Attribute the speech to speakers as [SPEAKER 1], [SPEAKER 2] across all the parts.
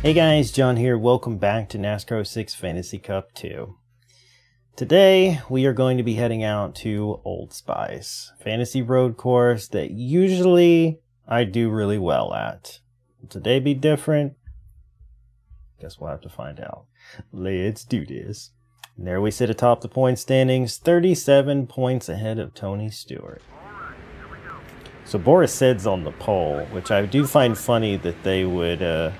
[SPEAKER 1] Hey guys, John here. Welcome back to NASCAR 06 Fantasy Cup 2. Today, we are going to be heading out to Old Spice, fantasy road course that usually I do really well at. Will today be different? Guess we'll have to find out. Let's do this. And there we sit atop the point standings, 37 points ahead of Tony Stewart. So Boris Said's on the pole, which I do find funny that they would uh,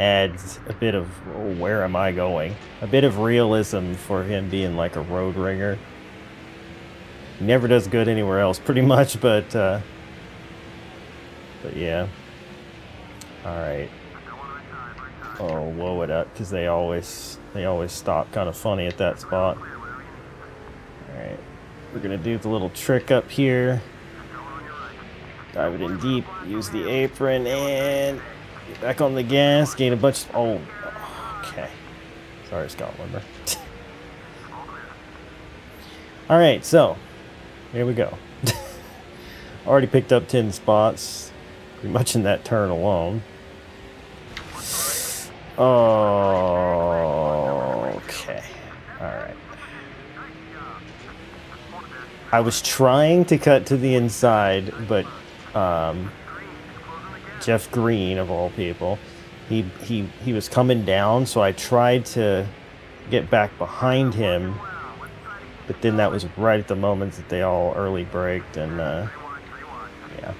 [SPEAKER 1] adds a bit of oh, where am I going? A bit of realism for him being like a road ringer. He never does good anywhere else, pretty much, but uh, but yeah. All right. Oh, whoa it up, because they always they always stop kind of funny at that spot. All right, we're gonna do the little trick up here. Dive it in deep. Use the apron and Get back on the gas, gain a bunch of... Oh, okay. Sorry, Scott Wimmer. Alright, so, here we go. Already picked up 10 spots, pretty much in that turn alone. Oh, okay. Alright. I was trying to cut to the inside, but um, Jeff Green of all people. He he he was coming down, so I tried to get back behind him, but then that was right at the moment that they all early braked, and uh, yeah.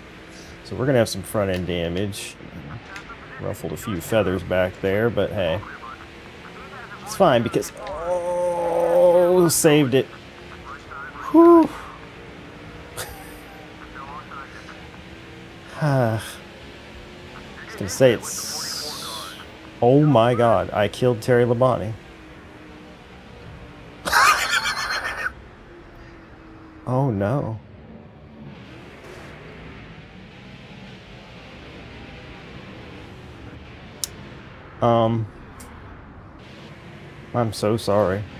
[SPEAKER 1] So we're gonna have some front end damage. Ruffled a few feathers back there, but hey, it's fine because oh, saved it. Whew. Ah gonna say it's. Oh my god, I killed Terry Labonte. oh no. Um. I'm so sorry.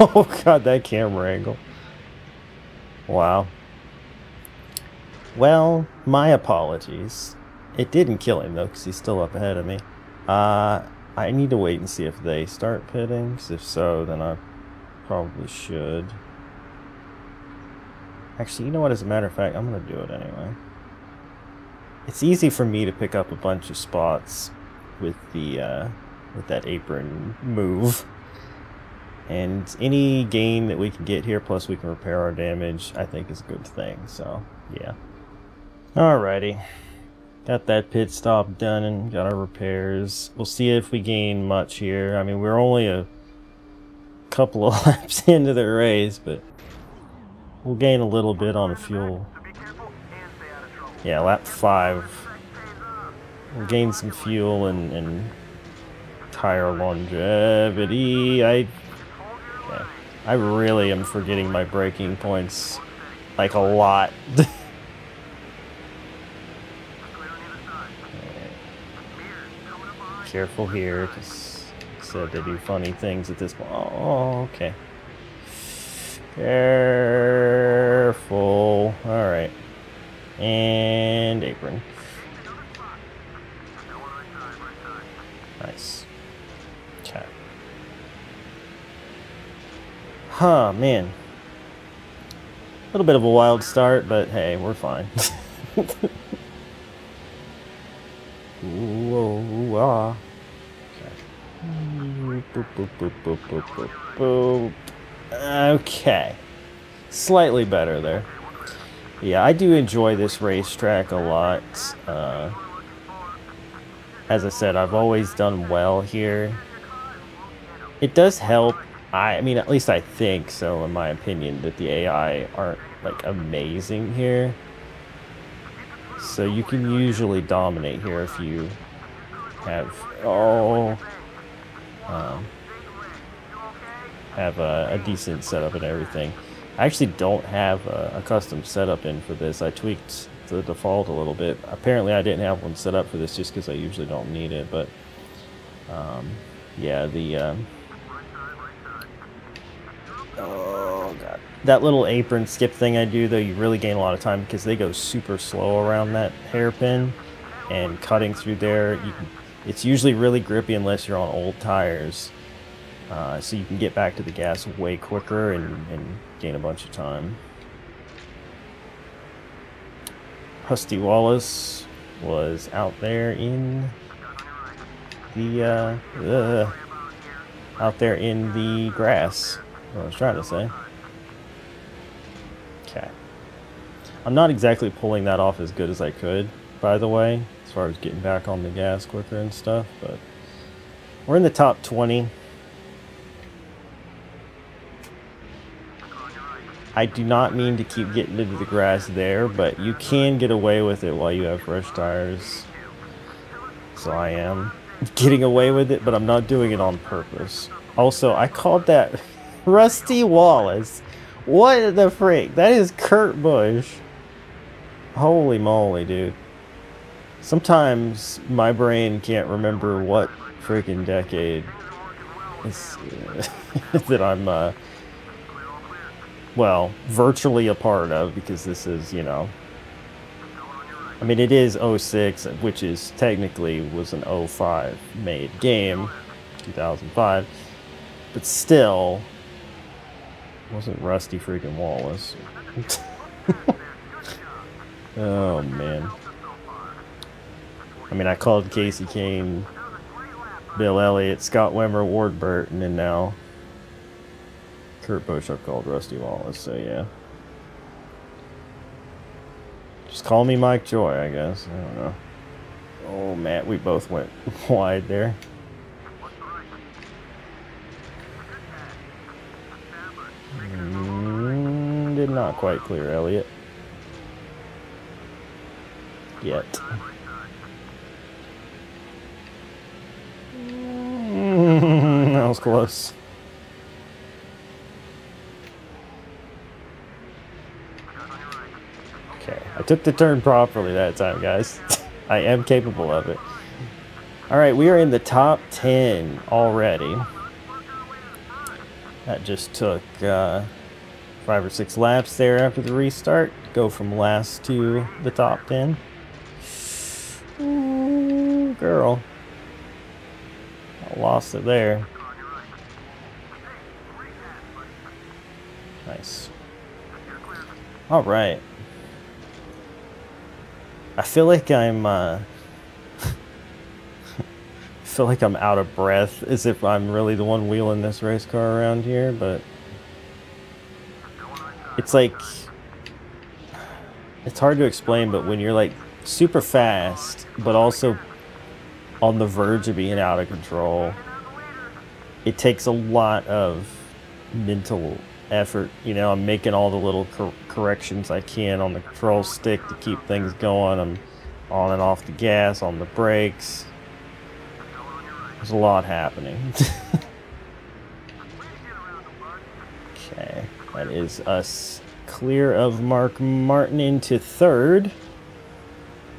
[SPEAKER 1] Oh god, that camera angle. Wow. Well, my apologies. It didn't kill him though, because he's still up ahead of me. Uh, I need to wait and see if they start pitting, because if so, then I probably should. Actually, you know what, as a matter of fact, I'm going to do it anyway. It's easy for me to pick up a bunch of spots with the, uh, with that apron move. And any gain that we can get here, plus we can repair our damage, I think is a good thing, so, yeah. Alrighty. Got that pit stop done and got our repairs. We'll see if we gain much here. I mean, we're only a couple of laps into the race, but we'll gain a little bit on the fuel. Yeah, lap 5. Gain some fuel and, and tire longevity. I, yeah, I really am forgetting my breaking points like a lot. careful here, because said they do funny things at this point. Oh, okay. Careful. All right. And apron. Nice. Okay. Huh, man. A little bit of a wild start, but hey, we're fine. Whoa, ah. Okay. Slightly better there. Yeah, I do enjoy this racetrack a lot. Uh, as I said, I've always done well here. It does help. I, I mean, at least I think so, in my opinion, that the AI aren't like amazing here. So you can usually dominate here if you have. Oh um, have a, a, decent setup and everything. I actually don't have a, a, custom setup in for this. I tweaked the default a little bit. Apparently I didn't have one set up for this just because I usually don't need it, but um, yeah, the um, Oh god. That little apron skip thing I do though, you really gain a lot of time because they go super slow around that hairpin and cutting through there. Can, it's usually really grippy unless you're on old tires. Uh, so you can get back to the gas way quicker and, and gain a bunch of time. Rusty Wallace was out there in the uh, uh, out there in the grass. I was trying to say. Okay. I'm not exactly pulling that off as good as I could, by the way, as far as getting back on the gas quicker and stuff, but we're in the top 20. I do not mean to keep getting into the grass there, but you can get away with it while you have fresh tires. So I am getting away with it, but I'm not doing it on purpose. Also, I called that Rusty Wallace. What the freak? That is Kurt Busch. Holy moly, dude. Sometimes my brain can't remember what freaking decade that I'm uh, well, virtually a part of because this is, you know, I mean, it is 06, which is technically was an 05 made game, 2005, but still wasn't Rusty freaking Wallace. oh man. I mean, I called Casey Kahne, Bill Elliott, Scott Wimmer, Ward Burton, and now Kurt Busch I've called Rusty Wallace, so yeah. Just call me Mike Joy, I guess. I don't know. Oh, Matt, we both went wide there. Did not quite clear Elliott. Yet. That was close. Okay, I took the turn properly that time, guys. I am capable of it. All right, we are in the top 10 already. That just took uh, five or six laps there after the restart. Go from last to the top 10. Ooh, girl. I lost it there. Nice. All right. I feel like I'm uh, feel like I'm out of breath as if I'm really the one wheeling this race car around here, but it's like it's hard to explain, but when you're like super fast, but also on the verge of being out of control, it takes a lot of mental effort. You know, I'm making all the little cor corrections I can on the control stick to keep things going. I'm on and off the gas, on the brakes. There's a lot happening. okay, that is us clear of Mark Martin into third.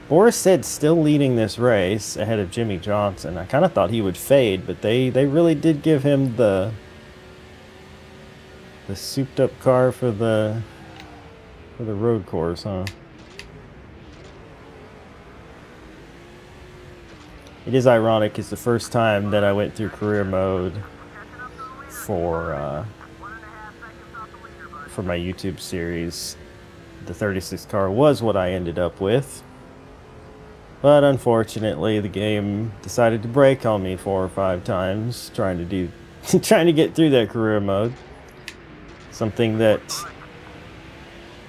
[SPEAKER 1] Boris Said still leading this race ahead of Jimmie Johnson. I kind of thought he would fade, but they, they really did give him the the souped up car for the for the road course, huh? It is ironic. It's the first time that I went through career mode for uh, for my YouTube series. The 36 car was what I ended up with. But unfortunately, the game decided to break on me four or five times trying to do trying to get through that career mode. Something that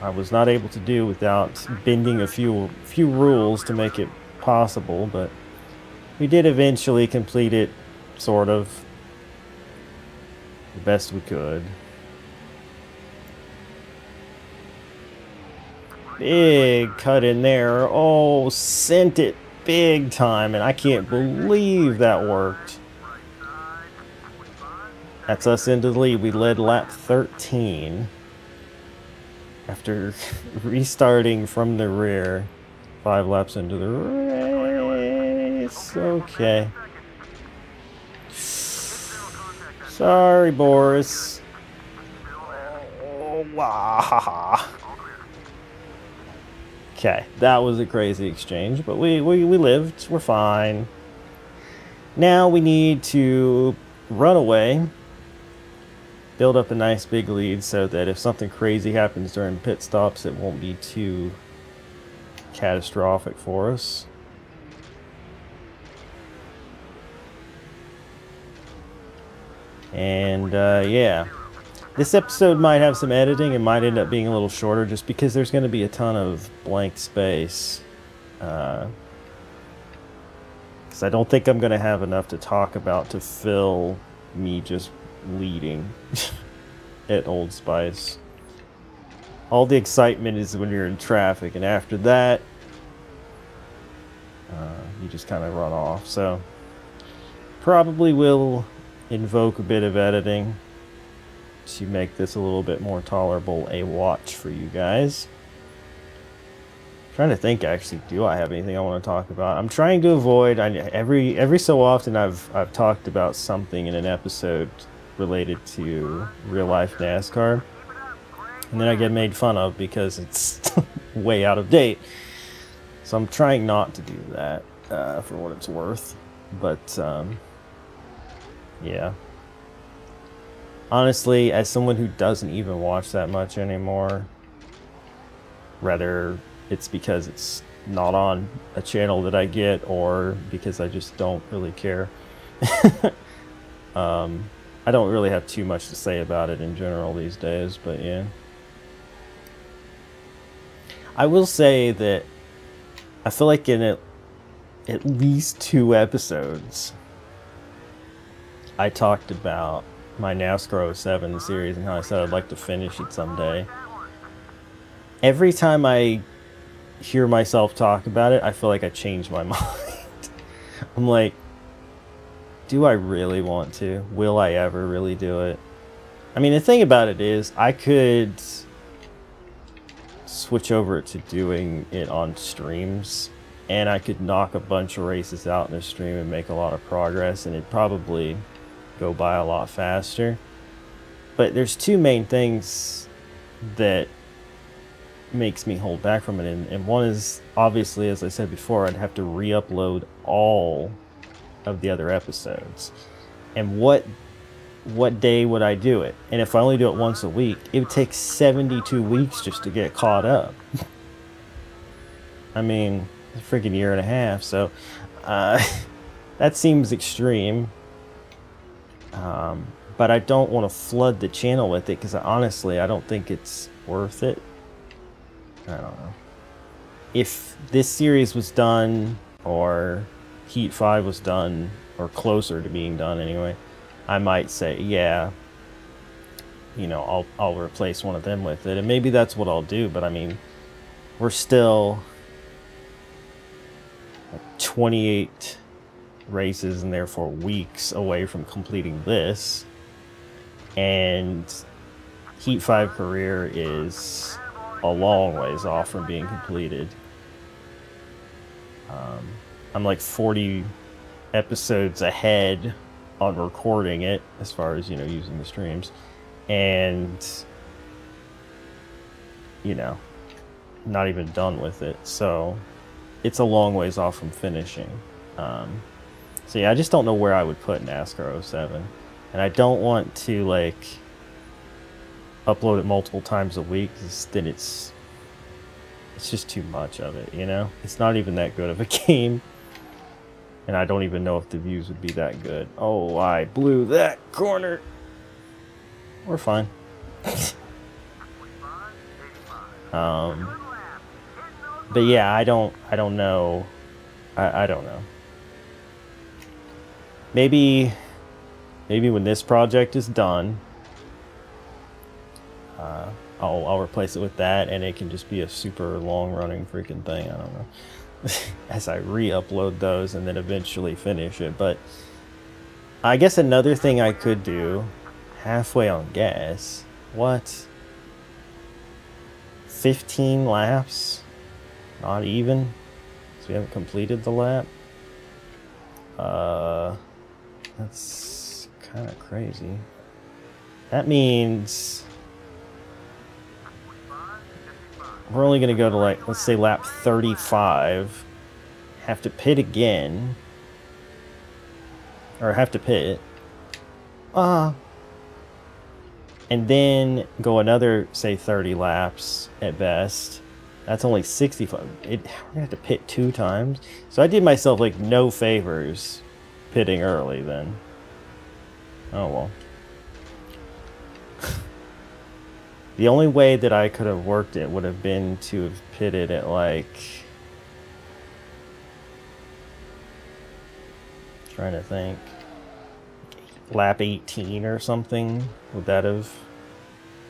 [SPEAKER 1] I was not able to do without bending a few few rules to make it possible, but we did eventually complete it, sort of, the best we could. Big cut in there. Oh, sent it big time, and I can't believe that worked. That's us into the lead. We led lap 13 after restarting from the rear. Five laps into the race. Okay. Sorry, Boris. Oh, Wah. Okay, that was a crazy exchange, but we, we, we lived. We're fine. Now we need to run away, build up a nice big lead so that if something crazy happens during pit stops, it won't be too catastrophic for us. And uh, yeah, this episode might have some editing. It might end up being a little shorter just because there's going to be a ton of blank space. Because uh, I don't think I'm going to have enough to talk about to fill me just leading at Old Spice. All the excitement is when you're in traffic, and after that, uh, you just kind of run off. So, probably will invoke a bit of editing to make this a little bit more tolerable a watch for you guys. trying to think actually do I have anything I want to talk about I'm trying to avoid I, every every so often I've I've talked about something in an episode related to real life NASCAR and then I get made fun of because it's way out of date so I'm trying not to do that uh, for what it's worth but um, yeah. Honestly, as someone who doesn't even watch that much anymore, rather it's because it's not on a channel that I get or because I just don't really care. um, I don't really have too much to say about it in general these days, but yeah. I will say that I feel like in it, at least two episodes, I talked about my NASCAR 07 series and how I said I'd like to finish it someday. Every time I hear myself talk about it, I feel like I change my mind. I'm like, do I really want to? Will I ever really do it? I mean, the thing about it is, I could switch over to doing it on streams, and I could knock a bunch of races out in a stream and make a lot of progress, and it probably go by a lot faster. But there's two main things that makes me hold back from it, and, and one is obviously, as I said before, I'd have to re-upload all of the other episodes. And what what day would I do it? And if I only do it once a week, it would take 72 weeks just to get caught up. I mean, a freaking year and a half, so uh, that seems extreme. Um, but I don't want to flood the channel with it because honestly, I don't think it's worth it. I don't know. If this series was done, or Heat 5 was done, or closer to being done anyway, I might say, yeah, you know, I'll, I'll replace one of them with it. And maybe that's what I'll do, but I mean, we're still 28 races and therefore weeks away from completing this. And Heat 5 career is a long ways off from being completed. Um, I'm like 40 episodes ahead on recording it as far as, you know, using the streams. And, you know, not even done with it. So it's a long ways off from finishing. Um, so yeah, I just don't know where I would put NASCAR 07. And I don't want to like upload it multiple times a week because then it's it's just too much of it, you know? It's not even that good of a game. And I don't even know if the views would be that good. Oh, I blew that corner. We're fine. um, but yeah, I don't, I don't know. I, I don't know maybe maybe when this project is done uh, I'll, I'll replace it with that and it can just be a super long running freaking thing. I don't know. As I re-upload those and then eventually finish it. But I guess another thing I could do halfway on gas what? 15 laps? Not even? So we haven't completed the lap? Uh that's kind of crazy. That means we're only going to go to like, let's say lap 35. Have to pit again. Or have to pit. Uh, and then go another, say, 30 laps at best. That's only 65. It, we're gonna have to pit two times. So I did myself like no favors pitting early then. Oh well. the only way that I could have worked it would have been to have pitted at like. Trying to think lap 18 or something. Would that have...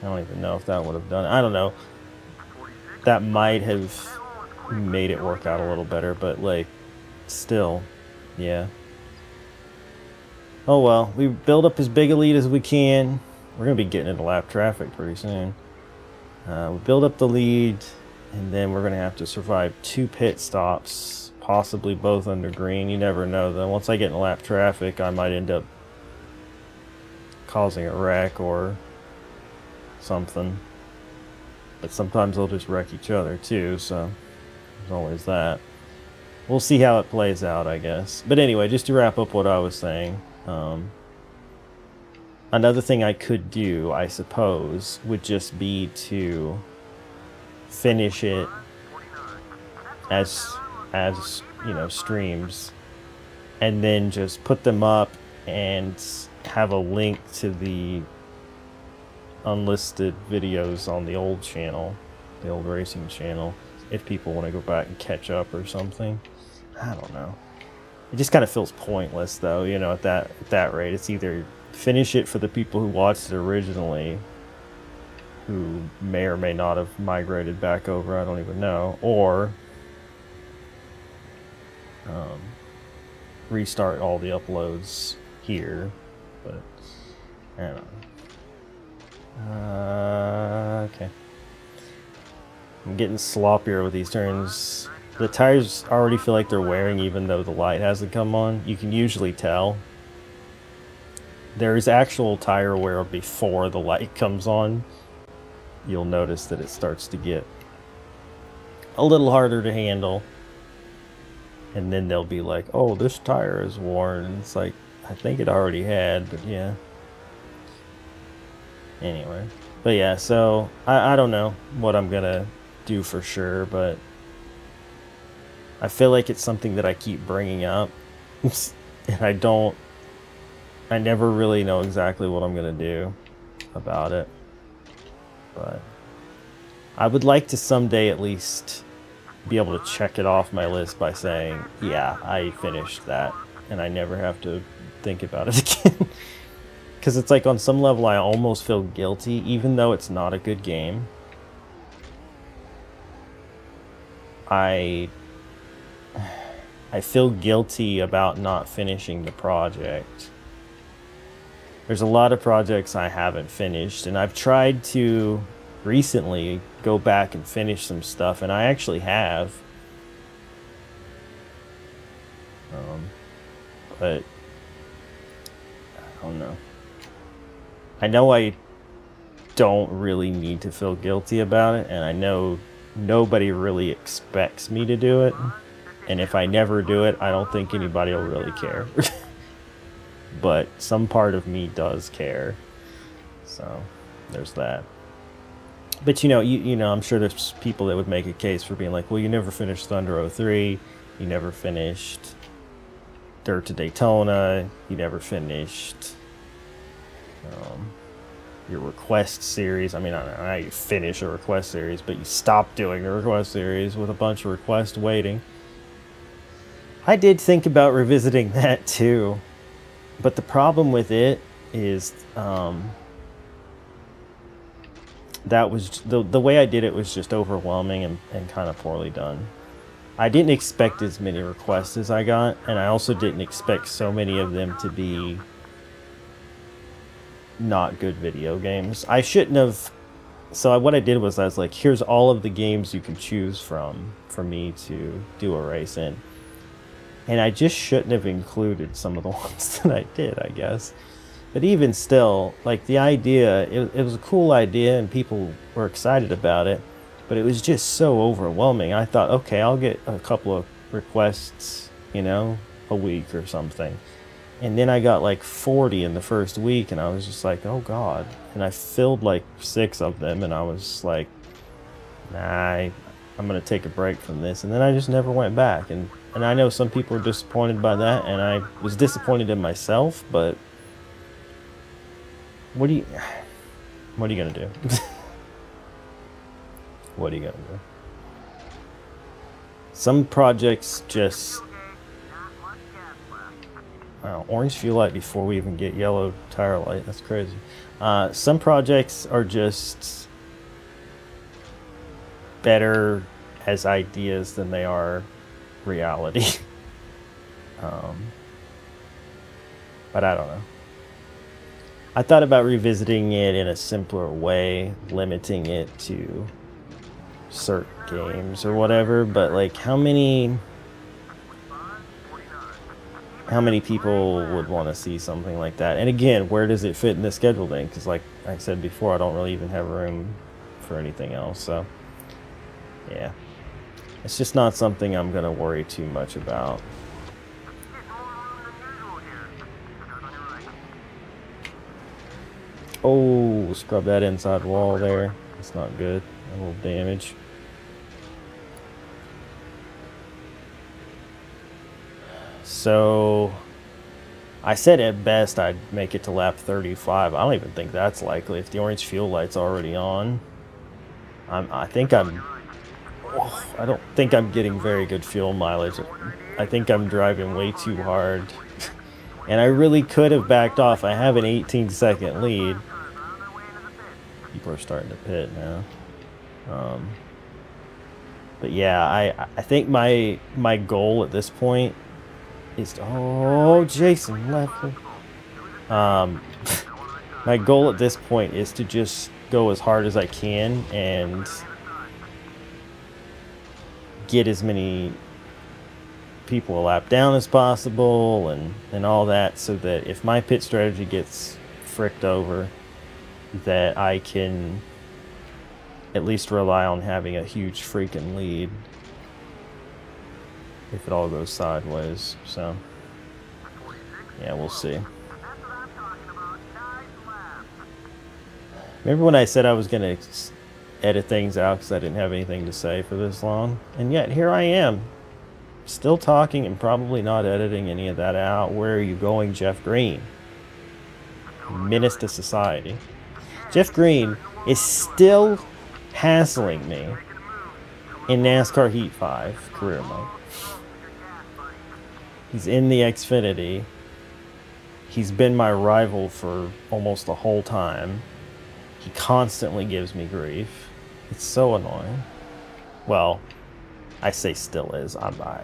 [SPEAKER 1] I don't even know if that would have done it. I don't know. That might have made it work out a little better, but, like, still, yeah. Oh well, we build up as big a lead as we can. We're going to be getting into lap traffic pretty soon. Uh, we build up the lead, and then we're going to have to survive two pit stops, possibly both under green. You never know. Then once I get in lap traffic, I might end up causing a wreck or something. But sometimes they'll just wreck each other too, so there's always that. We'll see how it plays out, I guess. But anyway, just to wrap up what I was saying, um, another thing I could do, I suppose, would just be to finish it as as you know streams and then just put them up and have a link to the unlisted videos on the old channel, the old racing channel, if people want to go back and catch up or something. I don't know. It just kind of feels pointless, though. You know, at that at that rate, it's either finish it for the people who watched it originally, who may or may not have migrated back over. I don't even know, or um, restart all the uploads here but I don't know. Uh, okay. I'm getting sloppier with these turns. The tires already feel like they're wearing even though the light hasn't come on. You can usually tell. There's actual tire wear before the light comes on. You'll notice that it starts to get a little harder to handle. And then they'll be like, oh, this tire is worn. It's like, I think it already had, but yeah. Anyway. But yeah, so I, I don't know what I'm gonna do for sure, but I feel like it's something that I keep bringing up. and I don't, I never really know exactly what I'm gonna do about it. But I would like to someday at least be able to check it off my list by saying, yeah, I finished that. And I never have to think about it again. Because it's like on some level I almost feel guilty, even though it's not a good game. I I feel guilty about not finishing the project. There's a lot of projects I haven't finished, and I've tried to recently go back and finish some stuff, and I actually have. Um, but I don't know. I know I don't really need to feel guilty about it, and I know nobody really expects me to do it. And if I never do it, I don't think anybody will really care. but some part of me does care. So there's that. But you know, you, you know, I'm sure there's people that would make a case for being like, well, you never finished Thunder 03, you never finished Dirt to Daytona, you never finished um, your request series. I mean, I don't know how you finish a request series, but you stop doing the request series with a bunch of requests waiting. I did think about revisiting that too, but the problem with it is um, that was the the way I did it was just overwhelming and, and kind of poorly done. I didn't expect as many requests as I got, and I also didn't expect so many of them to be not good video games. I shouldn't have. So what I did was I was like, here's all of the games you can choose from for me to do a race in. And I just shouldn't have included some of the ones that I did, I guess. But even still, like the idea, it, it was a cool idea and people were excited about it. but it was just so overwhelming. I thought, okay, I'll get a couple of requests, you know, a week or something. And then I got like 40 in the first week, and I was just like, oh god. And I filled like six of them, and I was like, nah, I'm gonna take a break from this. And then I just never went back. And and I know some people are disappointed by that, and I was disappointed in myself. But what do you, what are you gonna do? what are you gonna do? Some projects just orange fuel light before we even get yellow tire light. That's crazy. Uh, some projects are just better as ideas than they are reality. um, but I don't know. I thought about revisiting it in a simpler way, limiting it to certain games or whatever, but like how many how many people would want to see something like that? And again, where does it fit in the schedule then? Because like I said before, I don't really even have room for anything else. So yeah, it's just not something I'm gonna worry too much about. Oh, scrub that inside wall there. That's not good. A little damage. So I said at best I'd make it to lap 35. I don't even think that's likely if the orange fuel light's already on. I'm, I think I'm... I don't think I'm getting very good fuel mileage. I think I'm driving way too hard. and I really could have backed off. I have an 18 second lead. People are starting to pit now. Um, but yeah, I I think my my goal at this point is to, oh Jason left. Um, my goal at this point is to just go as hard as I can and get as many people a lap down as possible and and all that so that if my pit strategy gets fricked over that I can at least rely on having a huge freaking lead if it all goes sideways. So, yeah, we'll see. Remember when I said I was going to edit things out because I didn't have anything to say for this long? And yet, here I am, still talking and probably not editing any of that out. Where are you going, Jeff Green? Menace to society. Jeff Green is still hassling me in NASCAR Heat 5 career mode. He's in the Xfinity. He's been my rival for almost the whole time. He constantly gives me grief. It's so annoying. Well, I say still is. I'm I,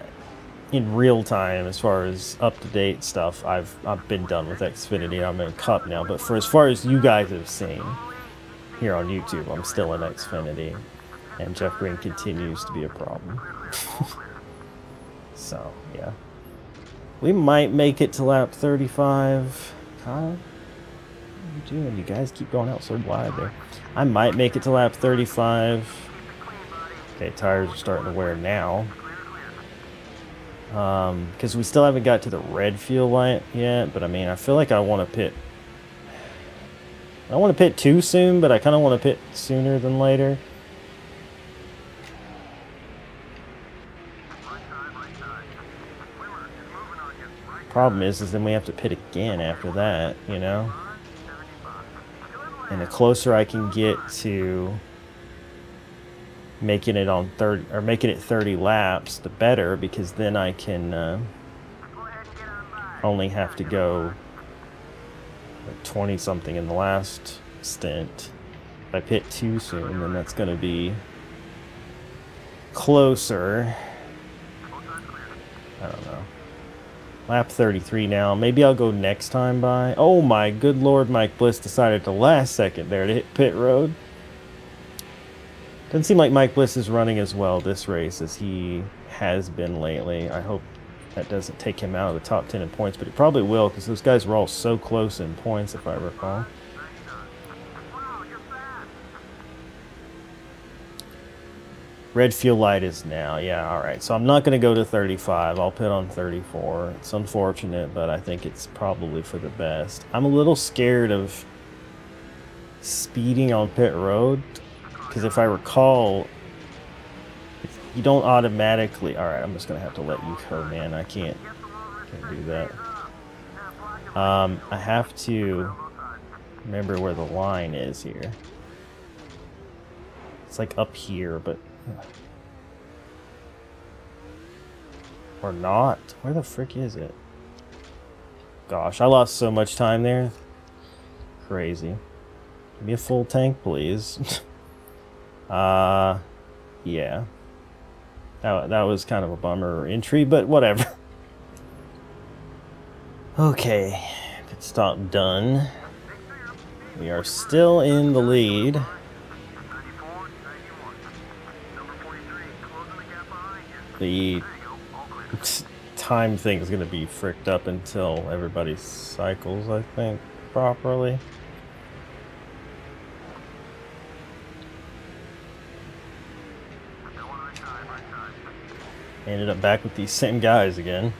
[SPEAKER 1] in real time as far as up to date stuff. I've I've been done with Xfinity. I'm in Cup now. But for as far as you guys have seen here on YouTube, I'm still in Xfinity, and Jeff Green continues to be a problem. so yeah. We might make it to lap 35. Kyle? Are you doing? You guys keep going out so wide there. I might make it to lap 35. Okay, tires are starting to wear now. Um, because we still haven't got to the red fuel light yet, but I mean, I feel like I want to pit. I want to pit too soon, but I kind of want to pit sooner than later. Problem is, is then we have to pit again after that, you know? And the closer I can get to making it on 30, or making it 30 laps, the better, because then I can uh, only have to go 20 something in the last stint. If I pit too soon, then that's going to be closer. I don't know. Lap 33 now. Maybe I'll go next time by. Oh my good lord, Mike Bliss decided to last second there to hit pit road. Doesn't seem like Mike Bliss is running as well this race as he has been lately. I hope that doesn't take him out of the top 10 in points, but it probably will because those guys were all so close in points if I recall. Red fuel light is now. Yeah, all right. So I'm not going to go to 35. I'll pit on 34. It's unfortunate, but I think it's probably for the best. I'm a little scared of speeding on pit road because if I recall, you don't automatically. All right, I'm just going to have to let you go, man. I can't, can't do that. Um, I have to remember where the line is here. It's like up here, but or not. Where the frick is it? Gosh, I lost so much time there. Crazy. Give me a full tank, please. uh, yeah. That, that was kind of a bummer entry, but whatever. okay, pit stop done. We are still in the lead. The time thing is going to be fricked up until everybody cycles, I think, properly. Ended up back with these same guys again.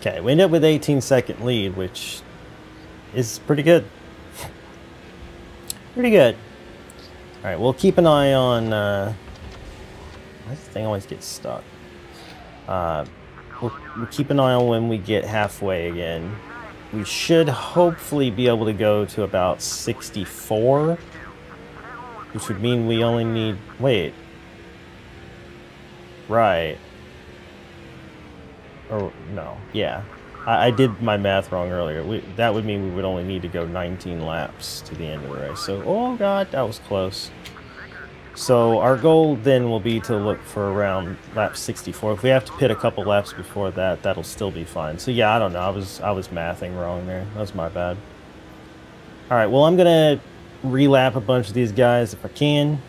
[SPEAKER 1] Okay, we end up with 18 second lead, which is pretty good. pretty good. Alright, we'll keep an eye on... Uh, this thing always gets stuck. Uh, we'll, we'll keep an eye on when we get halfway again. We should hopefully be able to go to about 64. Which would mean we only need... Wait. Right. Or, no. Yeah. I, I did my math wrong earlier. We, that would mean we would only need to go 19 laps to the end of the race. So, oh god, that was close. So our goal then will be to look for around lap 64. If we have to pit a couple laps before that, that'll still be fine. So yeah, I don't know. I was I was mathing wrong there. That was my bad. All right. Well, I'm gonna relap a bunch of these guys if I can.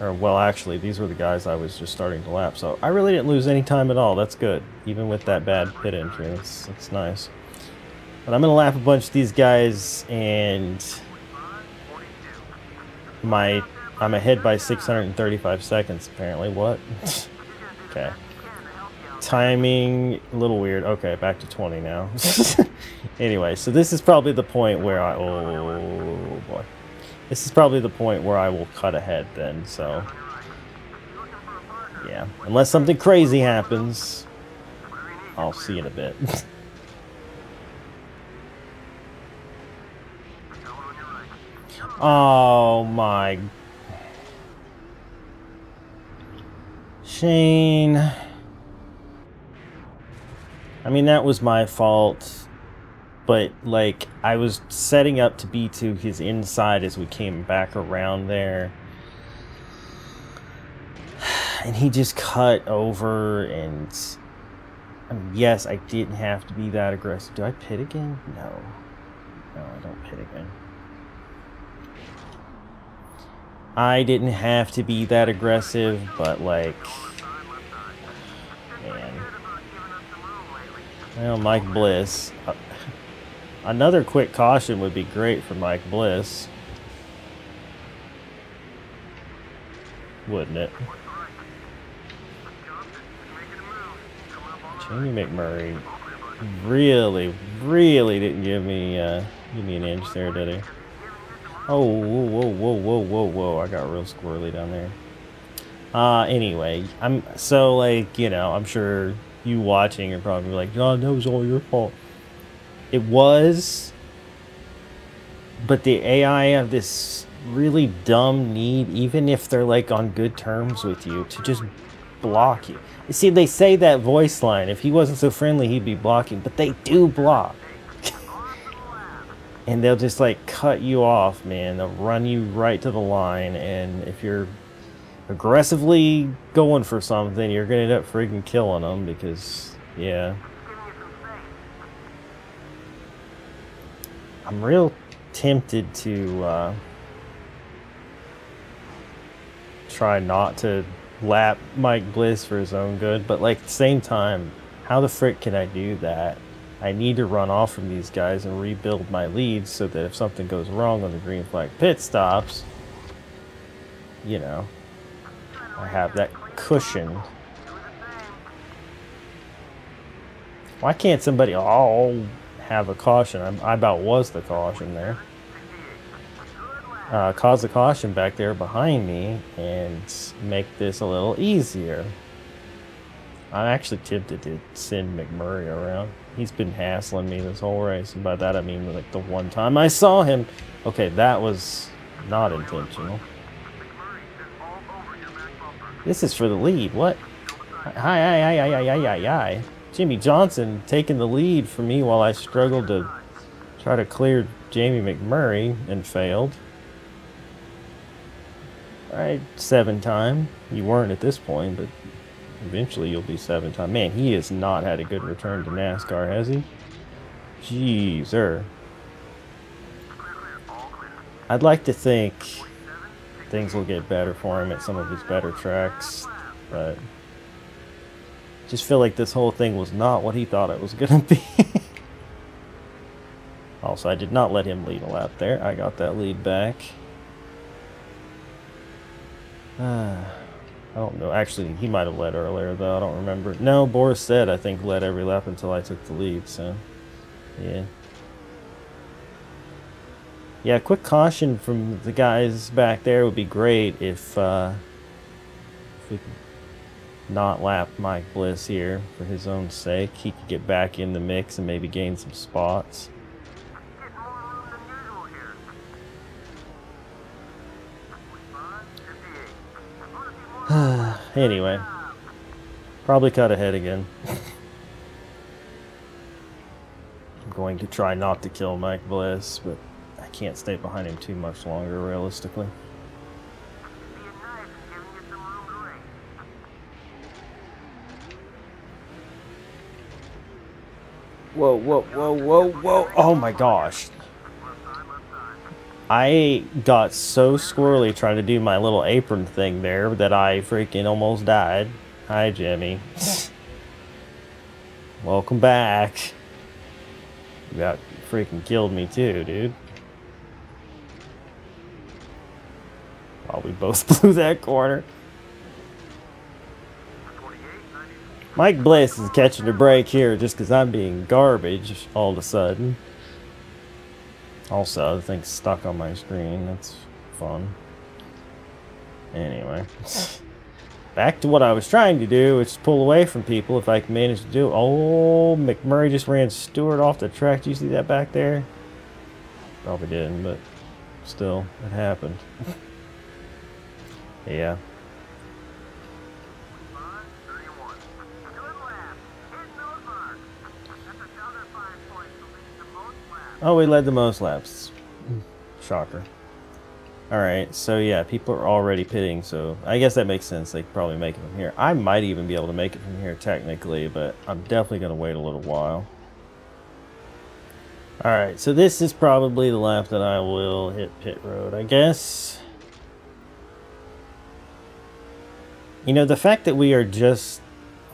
[SPEAKER 1] Or well, actually, these were the guys I was just starting to lap. So I really didn't lose any time at all. That's good, even with that bad pit entry. That's that's nice. But I'm gonna lap a bunch of these guys and my I'm ahead by 635 seconds, apparently. What? okay. Timing, a little weird. Okay, back to 20 now. anyway, so this is probably the point where I... Oh, boy. This is probably the point where I will cut ahead then, so... Yeah. Unless something crazy happens, I'll see in a bit. oh my Shane. I mean, that was my fault. But, like, I was setting up to be to his inside as we came back around there. And he just cut over and... I mean, yes, I didn't have to be that aggressive. Do I pit again? No. No, I don't pit again. I didn't have to be that aggressive, but like, man. Well, Mike Bliss. Uh, another quick caution would be great for Mike Bliss. Wouldn't it? Jamie McMurray really, really didn't give me uh, give me an inch there, did he? Oh, whoa, whoa, whoa, whoa, whoa, whoa. I got real squirrely down there. Uh, anyway, I'm, so, like, you know, I'm sure you watching are probably like, oh, that was all your fault. It was, but the AI have this really dumb need, even if they're, like, on good terms with you, to just block you. You see, they say that voice line, if he wasn't so friendly, he'd be blocking, but they do block and they'll just like cut you off, man. They'll run you right to the line, and if you're aggressively going for something, you're gonna end up freaking killing them because, yeah. I'm real tempted to uh, try not to lap Mike Bliss for his own good, but like at the same time, how the frick can I do that? I need to run off from these guys and rebuild my leads so that if something goes wrong on the green flag pit stops, you know, I have that cushion. Why can't somebody all have a caution? I, I about was the caution there. Uh, cause a caution back there behind me and make this a little easier. I'm actually tempted to send McMurray around. He's been hassling me this whole race, and by that I mean like the one time I saw him. Okay, that was not intentional. This is for the lead. What? Hi, hi, hi, hi, hi, hi, hi. Jimmie Johnson taking the lead for me while I struggled to try to clear Jamie McMurray and failed. Alright, seven time. You weren't at this point, but eventually you'll be seven time. Man, he has not had a good return to NASCAR, has he? Jeez, sir. I'd like to think things will get better for him at some of his better tracks, but just feel like this whole thing was not what he thought it was going to be. also, I did not let him lead a lap there. I got that lead back. Uh, I don't know. Actually, he might have led earlier, though. I don't remember. No, Boris Said, I think, led every lap until I took the lead, so... Yeah. Yeah, quick caution from the guys back there would be great if, uh, if we could not lap Mike Bliss here for his own sake. He could get back in the mix and maybe gain some spots. anyway, probably cut ahead again. I'm going to try not to kill Mike Bliss, but I can't stay behind him too much longer, realistically. Whoa, whoa, whoa, whoa, whoa. Oh my gosh. I got so squirrely trying to do my little apron thing there that I freaking almost died. Hi, Jimmie. Welcome back. You got freaking killed me too, dude. While we both blew that corner. Mike Bliss is catching a break here just because I'm being garbage all of a sudden. Also, the thing's stuck on my screen. That's fun. Anyway. Back to what I was trying to do, which is pull away from people if I can manage to do Oh, McMurray just ran Stewart off the track. Do you see that back there? Probably didn't, but still, it happened. yeah. Oh, we led the most laps. Hmm. Shocker. Alright, so yeah, people are already pitting, so I guess that makes sense. They could probably make it from here. I might even be able to make it from here technically, but I'm definitely going to wait a little while. Alright, so this is probably the lap that I will hit pit road, I guess. You know, the fact that we are just...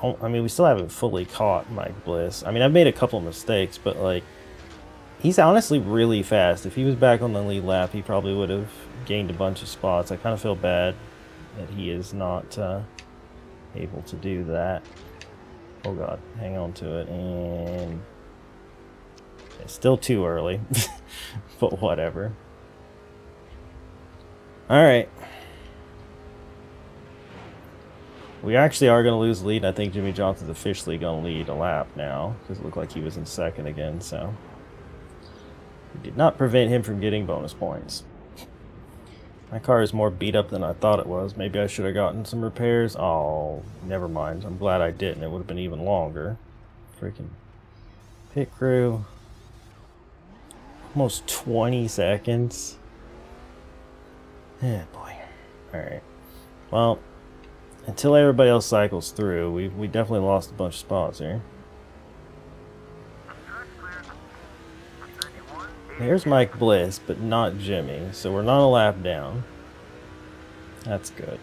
[SPEAKER 1] I mean, we still haven't fully caught Mike Bliss. I mean, I've made a couple mistakes, but like, He's honestly really fast. If he was back on the lead lap, he probably would have gained a bunch of spots. I kind of feel bad that he is not uh, able to do that. Oh god, hang on to it. And it's still too early, but whatever. Alright. We actually are going to lose lead. I think Jimmie Johnson's officially going to lead a lap now because it looked like he was in second again, so... It did not prevent him from getting bonus points. My car is more beat up than I thought it was. Maybe I should have gotten some repairs. Oh, never mind. I'm glad I didn't. It would have been even longer. Freaking pit crew. Almost 20 seconds. Yeah, boy. Alright. Well, until everybody else cycles through, we, we definitely lost a bunch of spots here. Here's Mike Bliss, but not Jimmie, so we're not a lap down. That's good.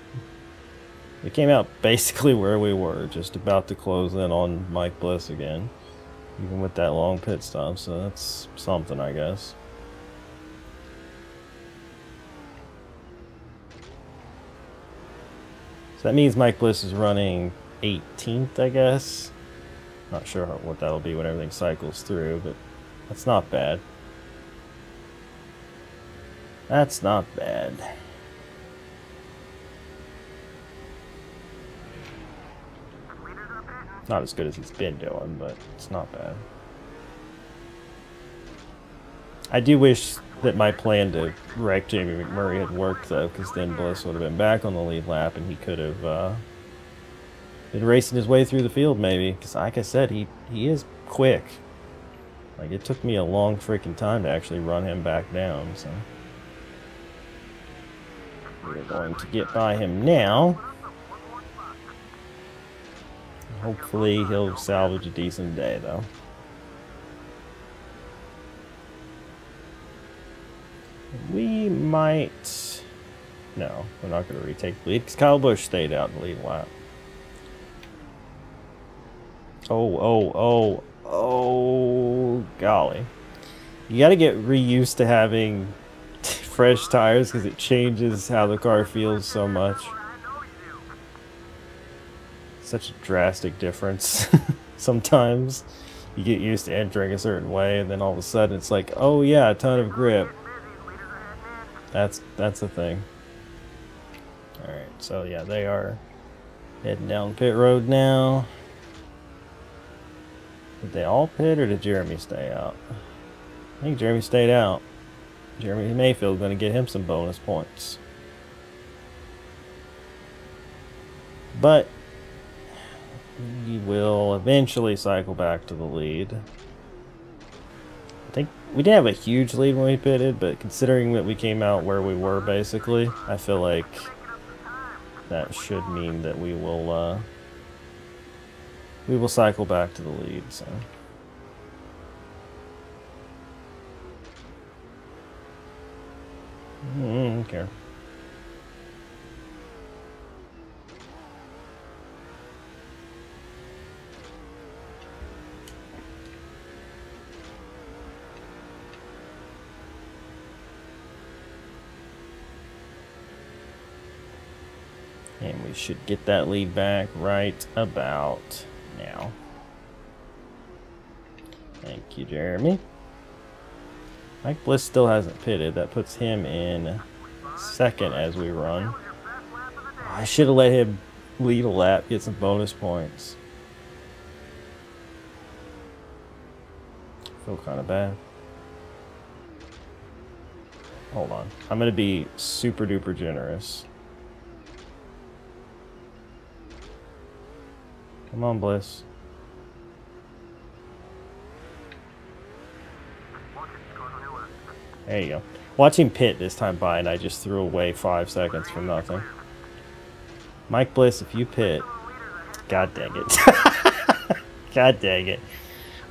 [SPEAKER 1] We came out basically where we were, just about to close in on Mike Bliss again. Even with that long pit stop, so that's something, I guess. So that means Mike Bliss is running 18th, I guess. Not sure what that'll be when everything cycles through, but that's not bad. That's not bad. Not as good as he's been doing, but it's not bad. I do wish that my plan to wreck Jamie McMurray had worked, though, because then Bliss would have been back on the lead lap and he could have uh, been racing his way through the field, maybe. Because, like I said, he, he is quick. Like, it took me a long freaking time to actually run him back down, so. We're going to get by him now. Hopefully he'll salvage a decent day, though. We might... No, we're not going to retake the lead because Kyle Busch stayed out in the lead lap. Oh, oh, oh, oh, golly. You got to get reused to having fresh tires because it changes how the car feels so much. Such a drastic difference. Sometimes you get used to entering a certain way and then all of a sudden it's like, oh yeah, a ton of grip. That's that's the thing. Alright, so yeah, they are heading down pit road now. Did they all pit or did Jeremy stay out? I think Jeremy stayed out. Jeremy Mayfield going to get him some bonus points. But he will eventually cycle back to the lead. We didn't have a huge lead when we pitted, but considering that we came out where we were basically, I feel like that should mean that we will uh, we will cycle back to the lead. So. Mm, don't care. And we should get that lead back right about now. Thank you, Jeremy. Mike Bliss still hasn't pitted. That puts him in second as we run. I should have let him lead a lap, get some bonus points. feel kind of bad. Hold on. I'm going to be super duper generous. Come on, Bliss. There you go. Watching Pit this time by, and I just threw away five seconds for nothing. Mike Bliss, if you pit, god dang it. god dang it.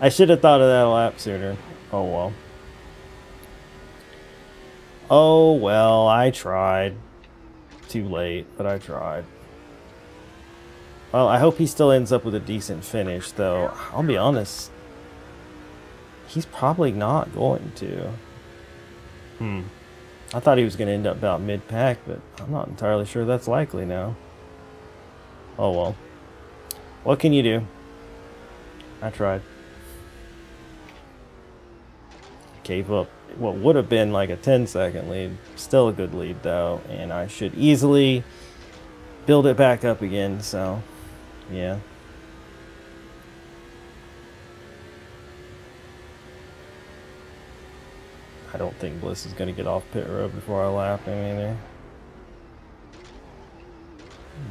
[SPEAKER 1] I should have thought of that lap sooner. Oh well. Oh well, I tried. Too late, but I tried. Well, I hope he still ends up with a decent finish, though. I'll be honest. He's probably not going to. Hmm. I thought he was going to end up about mid-pack, but I'm not entirely sure that's likely now. Oh well. What can you do? I tried. Gave up what would have been like a 10 second lead. Still a good lead though, and I should easily build it back up again, so yeah. I don't think Bliss is going to get off pit road before I lap him either.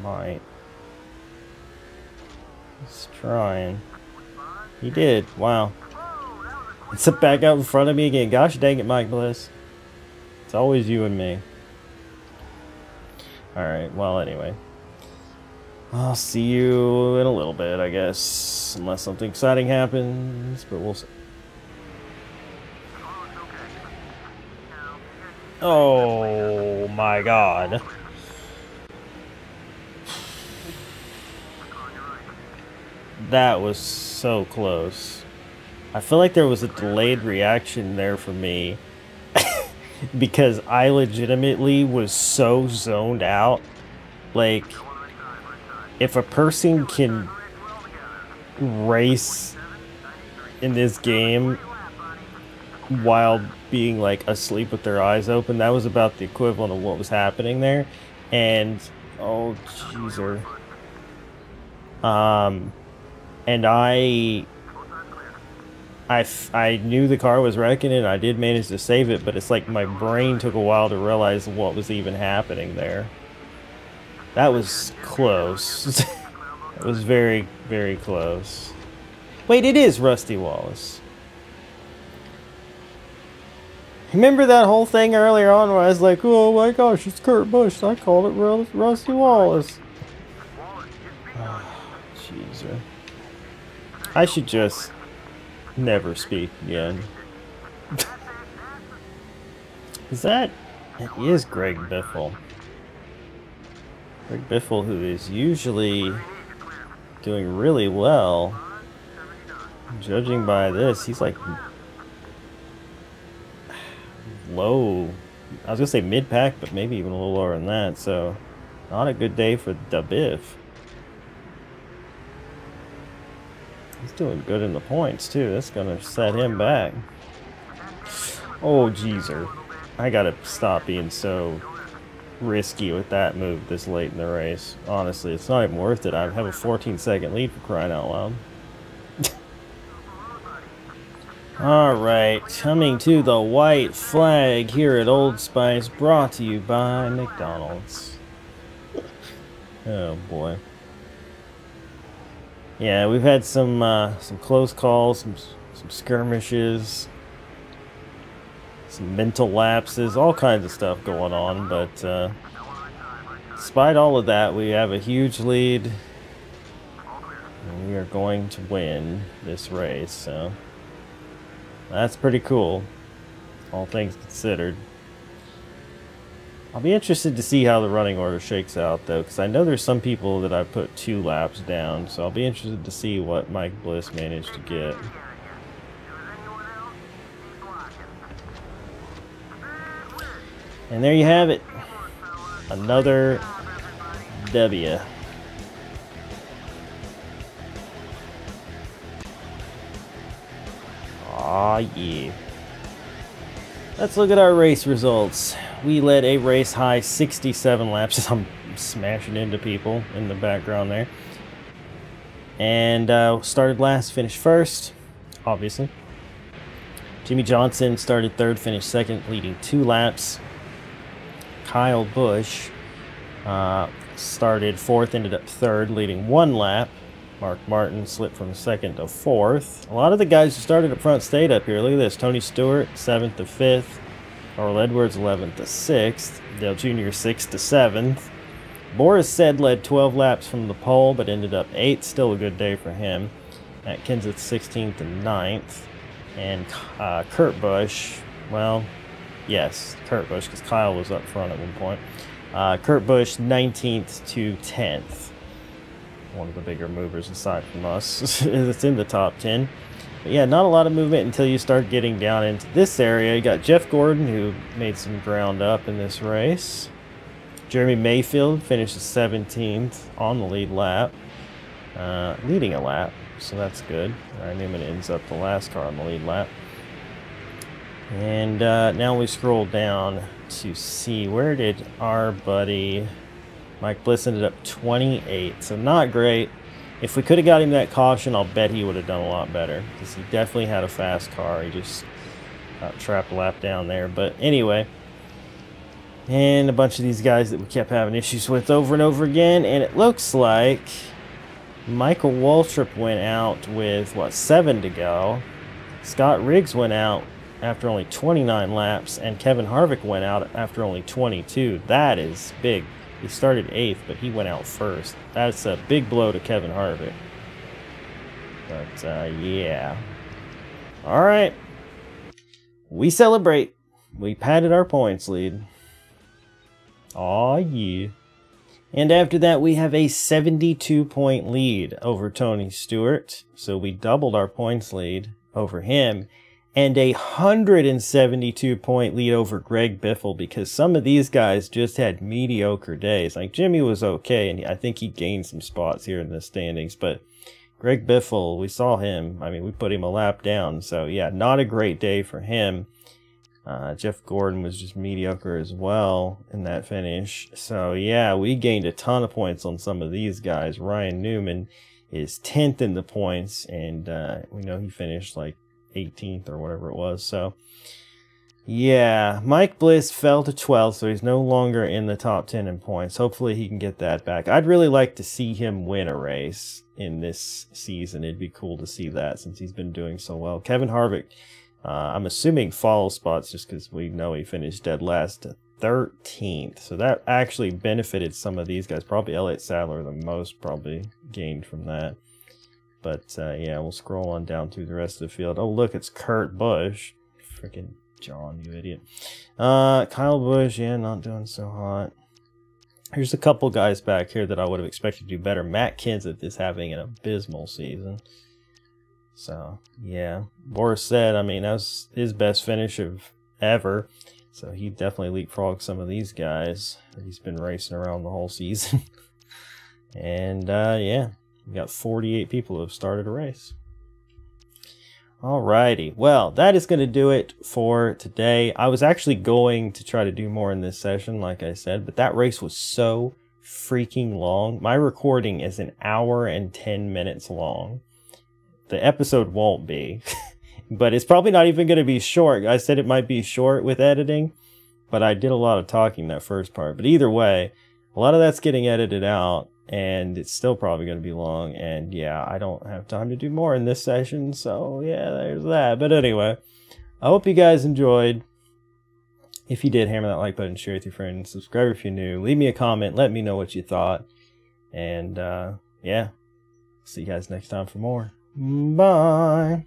[SPEAKER 1] Might. He's trying. He did. Wow. It's back out in front of me again. Gosh dang it, Mike Bliss. It's always you and me. Alright, well, anyway. I'll see you in a little bit, I guess. Unless something exciting happens, but we'll see. Oh my god. That was so close. I feel like there was a delayed reaction there for me because I legitimately was so zoned out. Like, if a person can race in this game while being like asleep with their eyes open, that was about the equivalent of what was happening there. And oh jeezer. Um and I I, I knew the car was wrecking and I did manage to save it, but it's like my brain took a while to realize what was even happening there. That was close. it was very, very close. Wait, it is Rusty Wallace. Remember that whole thing earlier on where I was like, oh my gosh, it's Kurt Busch. I called it Ru- Rusty Wallace. Jeez. I should just never speak again. is that... He is Greg Biffle. Greg Biffle, who is usually doing really well. Judging by this, he's like low. I was gonna say mid pack, but maybe even a little lower than that. So, not a good day for the Biff. He's doing good in the points too. That's gonna set him back. Oh, jeezer. I gotta stop being so risky with that move this late in the race. Honestly, it's not even worth it. I have a 14 second lead for crying out loud. Alright, coming to the white flag here at Old Spice, brought to you by McDonald's. Oh boy. Yeah, we've had some uh, some close calls, some some skirmishes, some mental lapses, all kinds of stuff going on. But uh, despite all of that, we have a huge lead, and we are going to win this race. So that's pretty cool, all things considered. I'll be interested to see how the running order shakes out, though, because I know there's some people that I put two laps down, so I'll be interested to see what Mike Bliss managed to get. And there you have it. Another W. Aw, yeah. Let's look at our race results. We led a race high 67 laps. I'm smashing into people in the background there. And uh, started last, finished first, obviously. Jimmie Johnson started third, finished second, leading two laps. Kyle Busch uh, started fourth, ended up third, leading one lap. Mark Martin slipped from second to fourth. A lot of the guys who started up front stayed up here. Look at this. Tony Stewart, seventh to fifth. Carl Edwards, 11th to 6th. Dale Jr., 6th to 7th. Boris Said led 12 laps from the pole, but ended up 8th. Still a good day for him. Matt Kenseth, 16th to 9th. And uh, Kurt Busch, well, yes, Kurt Busch, because Kyle was up front at one point. Uh, Kurt Busch, 19th to 10th one of the bigger movers aside from us. it's in the top 10. But yeah, not a lot of movement until you start getting down into this area. You got Jeff Gordon, who made some ground up in this race. Jeremy Mayfield finishes 17th on the lead lap, uh, leading a lap, so that's good. Ryan Newman ends up the last car on the lead lap. And uh, now we scroll down to see where did our buddy Mike Bliss ended up 28, so not great. If we could have got him that caution, I'll bet he would have done a lot better because he definitely had a fast car. He just got trapped a lap down there. But anyway, and a bunch of these guys that we kept having issues with over and over again. And it looks like Michael Waltrip went out with, what, seven to go. Scott Riggs went out after only 29 laps, and Kevin Harvick went out after only 22. That is big he started eighth, but he went out first. That's a big blow to Kevin Harvick. But, uh, yeah. All right. We celebrate. We padded our points lead. Aw, yeah. And after that, we have a 72 point lead over Tony Stewart. So we doubled our points lead over him. And a 172 point lead over Greg Biffle because some of these guys just had mediocre days. Like Jimmie was okay, and I think he gained some spots here in the standings, but Greg Biffle, we saw him. I mean, we put him a lap down. So, yeah, not a great day for him. Uh, Jeff Gordon was just mediocre as well in that finish. So, yeah, we gained a ton of points on some of these guys. Ryan Newman is 10th in the points, and uh, we know he finished like 18th or whatever it was. So, yeah, Mike Bliss fell to 12th, so he's no longer in the top 10 in points. Hopefully, he can get that back. I'd really like to see him win a race in this season. It'd be cool to see that since he's been doing so well. Kevin Harvick, uh, I'm assuming follow spots just because we know he finished dead last 13th. So that actually benefited some of these guys. Probably Elliott Sadler the most, probably gained from that. But uh, yeah, we'll scroll on down through the rest of the field. Oh, look, it's Kurt Busch. Freaking John, you idiot. Uh, Kyle Busch, yeah, not doing so hot. Here's a couple guys back here that I would have expected to do better. Matt Kenseth is having an abysmal season. So, yeah. Boris Said, I mean, that's his best finish of ever. So he definitely leapfrogged some of these guys. He's been racing around the whole season. and, uh, yeah, we got 48 people who have started a race. Alrighty, well, that is going to do it for today. I was actually going to try to do more in this session, like I said, but that race was so freaking long. My recording is an hour and 10 minutes long. The episode won't be, but it's probably not even going to be short. I said it might be short with editing, but I did a lot of talking that first part. But either way, a lot of that's getting edited out and it's still probably going to be long. And yeah, I don't have time to do more in this session, so yeah, there's that. But anyway, I hope you guys enjoyed. If you did, hammer that like button, share with your friends, subscribe if you're new, leave me a comment, let me know what you thought. And uh, yeah, see you guys next time for more. Bye.